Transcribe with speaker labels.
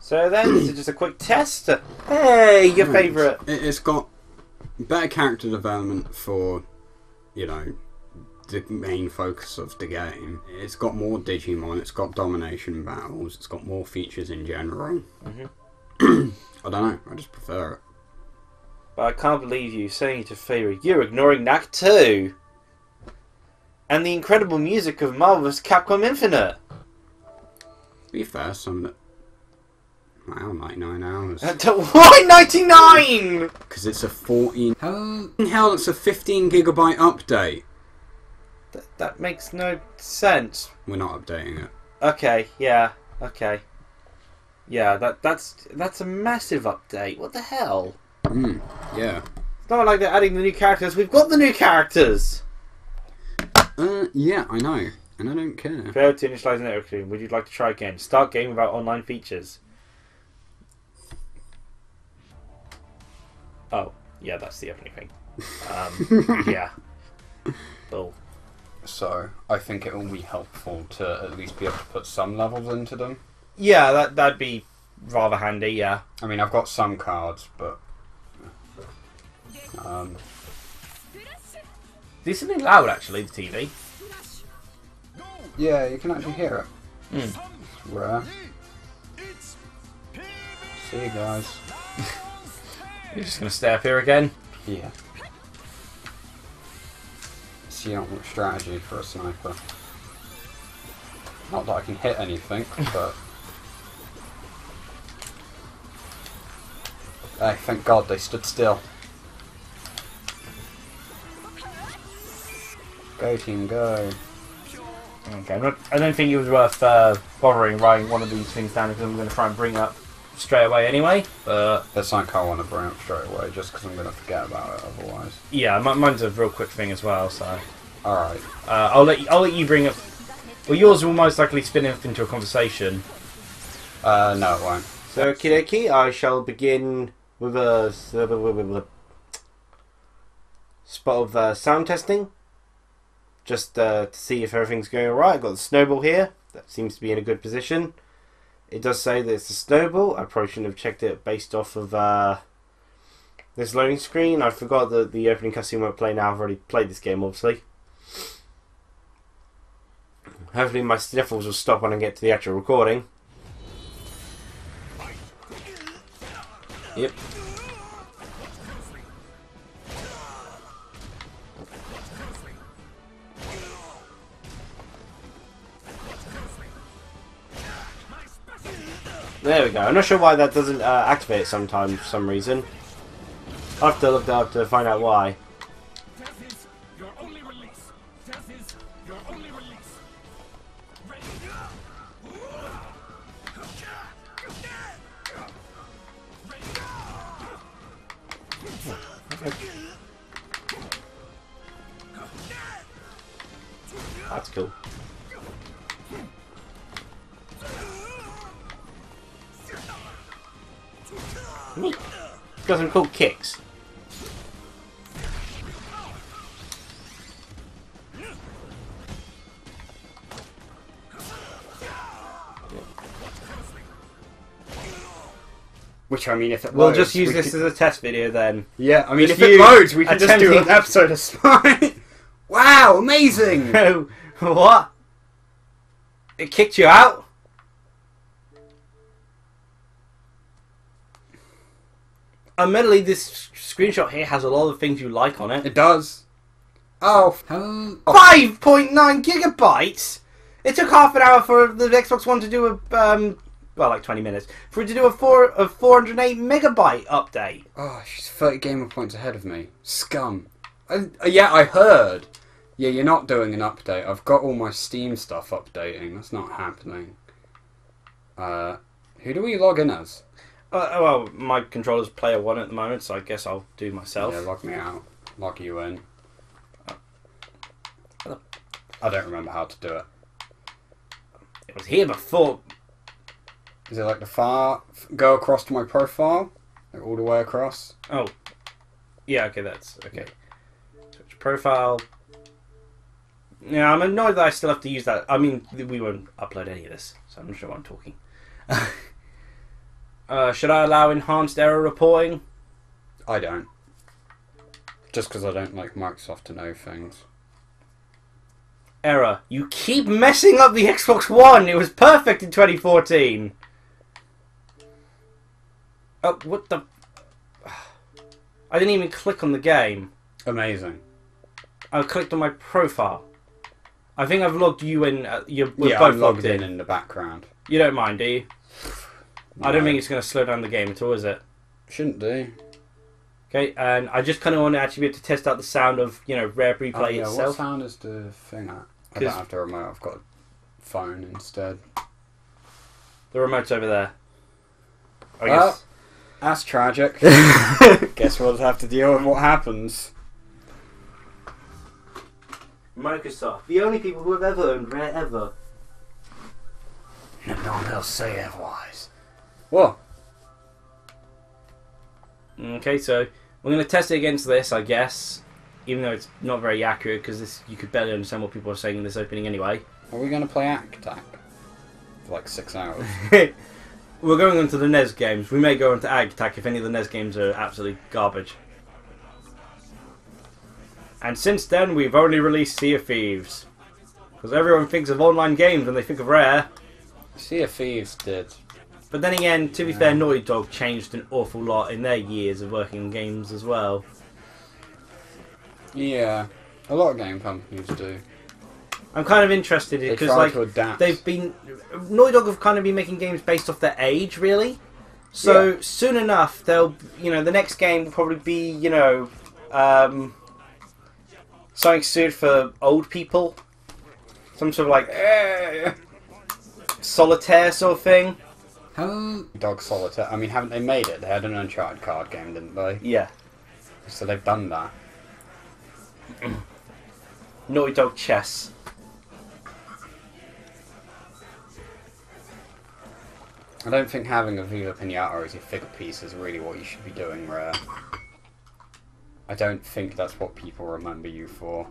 Speaker 1: So then, this is just a quick test. Hey, your favourite.
Speaker 2: It, it's got better character development for, you know, the main focus of the game. It's got more Digimon. It's got domination battles. It's got more features in general.
Speaker 1: Mm-hmm.
Speaker 2: I don't know. I just prefer it.
Speaker 1: But I can't believe you saying it's your favourite. You're ignoring Knack 2. And the incredible music of Marvel vs Capcom Infinite.
Speaker 2: To be fair, some. Wow, 99 hours.
Speaker 1: Why 99?
Speaker 2: Because it's a 14. Hell, hell, it's a 15 gigabyte update.
Speaker 1: Th- that makes no sense.
Speaker 2: We're not updating it.
Speaker 1: Okay, yeah, okay. Yeah, that that's that's a massive update. What the hell?
Speaker 2: Hmm, yeah.
Speaker 1: It's not like they're adding the new characters. We've got the new characters.
Speaker 2: Uh, yeah, I know. And I don't care.
Speaker 1: Failed to initialize network. screen. Would you like to try again? Start game without online features. Oh, yeah, that's the only thing. Um, yeah. Bull.
Speaker 2: So, I think it will be helpful to at least be able to put some levels into them.
Speaker 1: Yeah, that that'd be rather handy. Yeah.
Speaker 2: I mean, I've got some cards, but. Um,
Speaker 1: Decently loud, actually. The TV.
Speaker 2: yeah, you can actually hear it.
Speaker 1: Hmm.
Speaker 2: It's rare. See you guys.
Speaker 1: You're just gonna stay up here again.
Speaker 2: Yeah. See ultimate strategy for a sniper. Not that I can hit anything, but. Hey, thank God they stood still. Go team, go.
Speaker 1: Okay. Not, I don't think it was worth uh, bothering writing one of these things down because I'm going to try and bring up straight away anyway. But
Speaker 2: There's something I want to bring up straight away, just because I'm going to forget about it otherwise.
Speaker 1: yeah, mi- mine's a real quick thing as well. So
Speaker 2: Alright.
Speaker 1: uh, I'll let you, I'll let you bring up. Well, yours will most likely spin off into a conversation.
Speaker 2: Uh, no, it won't.
Speaker 1: So, Kideki, I shall begin with a, with a, with a- with spot of uh, sound testing. Just uh, to see if everything's going alright. I've got the snowball here. That seems to be in a good position. It does say that it's a snowball. I probably shouldn't have checked it based off of uh, this loading screen. I forgot that the opening cutscene won't play now. I've already played this game, obviously. Hopefully my sniffles will stop when I get to the actual recording. Yep. There we go. I'm not sure why that doesn't uh, activate sometimes for some reason. I'll have to look that up to find out why.
Speaker 3: Death
Speaker 1: Neat. Got some cool kicks.
Speaker 2: Which, I mean, if it
Speaker 1: We'll
Speaker 2: loads,
Speaker 1: just use
Speaker 2: we
Speaker 1: this
Speaker 2: can-
Speaker 1: as a test video then.
Speaker 2: Yeah, I mean,
Speaker 1: Just
Speaker 2: if it loads, we can just do an episode of Spy. wow, amazing!
Speaker 1: What? It kicked you out? Admittedly, this screenshot here has a lot of things you like on it.
Speaker 2: It does. Oh, hello. Oh,
Speaker 1: 5.9 gigabytes? It took half an hour for the Xbox One to do a, um, well, like 20 minutes, for it to do a, four, a 408 megabyte update.
Speaker 2: oh, she's 30 gamer points ahead of me. Scum. Uh, uh, yeah, I heard. Yeah, you're not doing an update. I've got all my Steam stuff updating. That's not happening. Uh, who do we log in as?
Speaker 1: Uh, well, my controller's player one at the moment, so I guess I'll do myself.
Speaker 2: Yeah, log me out. Lock you in.
Speaker 1: Oh.
Speaker 2: I don't remember how to do it.
Speaker 1: It was here before.
Speaker 2: Is it like the far go across to my profile, like all the way across?
Speaker 1: Oh, yeah. Okay, that's okay. Switch profile. Yeah, I'm annoyed that I still have to use that. I mean, we won't upload any of this, so I'm not sure why I'm talking. Uh, should I allow enhanced error reporting?
Speaker 2: I don't. Just because I don't like Microsoft to know things.
Speaker 1: Error. You keep messing up the Xbox One. It was perfect in 2014. Oh, what the? I didn't even click on the game.
Speaker 2: Amazing.
Speaker 1: I clicked on my profile. I think I've logged you in. Uh, you're we're
Speaker 2: yeah,
Speaker 1: both
Speaker 2: I'm
Speaker 1: logged
Speaker 2: logged
Speaker 1: in.
Speaker 2: in in the background.
Speaker 1: You don't mind, do you? I don't think it's going to slow down the game at all, is it?
Speaker 2: Shouldn't do.
Speaker 1: Okay, and I just kind of want to actually be able to test out the sound of you know Rare Replay
Speaker 2: Oh, yeah, what
Speaker 1: itself.
Speaker 2: sound is the thing at? I
Speaker 1: 'Cause-
Speaker 2: don't have the remote. I've got a phone instead.
Speaker 1: The remote's over there. I
Speaker 2: Well,
Speaker 1: guess.
Speaker 2: That's tragic. Guess we'll have to deal with what happens.
Speaker 1: Microsoft, the only people who have ever owned Rare ever.
Speaker 2: No one else say otherwise. What?
Speaker 1: Okay, so we're going to test it against this, I guess, even though it's not very accurate because this you could barely understand what people are saying in this opening anyway.
Speaker 2: Are we going to play Atic Atac? For like six hours.
Speaker 1: we're going on to the NES games. We may go on to Atic Atac if any of the NES games are absolutely garbage. And since then, we've only released Sea of Thieves. Because everyone thinks of online games when they think of Rare.
Speaker 2: sea of Thieves did.
Speaker 1: But then again, to be fair, Naughty Dog changed an awful lot in their years of working on games as well.
Speaker 2: Yeah. A lot of game companies do.
Speaker 1: I'm kind of interested because like they've been Naughty Dog have kind of been making games based off their age, really. So
Speaker 2: Yeah.
Speaker 1: soon enough, they'll you know the next game will probably be you know um, something suited for old people, some sort of like eh, solitaire sort of thing.
Speaker 2: How Dog Solitaire? I mean, haven't they made it? They had an Uncharted card game, didn't they?
Speaker 1: Yeah,
Speaker 2: So they've done that.
Speaker 1: Naughty Dog chess.
Speaker 2: I don't think having a Viva Pinata as your figure piece is really what you should be doing, Rare. I don't think that's what people remember you for.